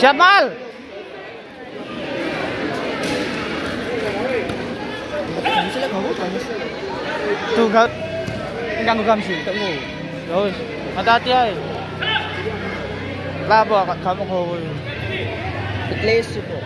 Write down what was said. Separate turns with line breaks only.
Siap mal. Tu gak ganggu ngam sih tunggu. Terus hati-hati ay. Labo kamu kau.
Please po.